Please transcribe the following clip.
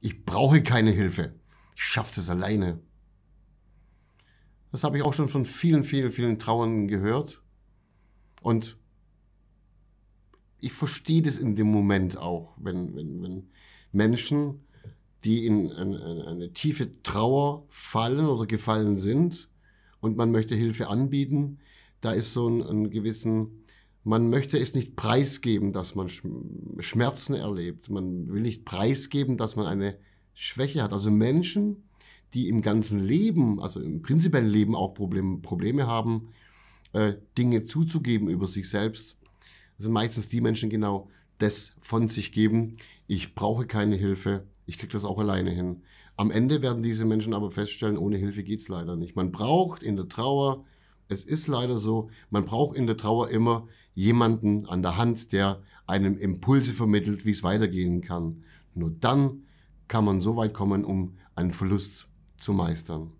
ich brauche keine Hilfe. Ich schaffe das alleine. Das habe ich auch schon von vielen, vielen, vielen Trauernden gehört. Und ich verstehe das in dem Moment auch, wenn, wenn, wenn Menschen, die in eine, eine, tiefe Trauer fallen oder gefallen sind und man möchte Hilfe anbieten, da ist so ein, ein gewissen, man möchte es nicht preisgeben, dass man Schmerzen erlebt. Man will nicht preisgeben, dass man eine Schwäche hat. Also Menschen, die im ganzen Leben, also im prinzipiellen Leben auch Problem, Probleme haben, äh, Dinge zuzugeben über sich selbst, sind meistens die Menschen genau das von sich geben. Ich brauche keine Hilfe, ich kriege das auch alleine hin. Am Ende werden diese Menschen aber feststellen, ohne Hilfe geht es leider nicht. Man braucht in der Trauer, es ist leider so, man braucht in der Trauer immer jemanden an der Hand, der einem Impulse vermittelt, wie es weitergehen kann. Nur dann kann man so weit kommen, um einen Verlust zu meistern.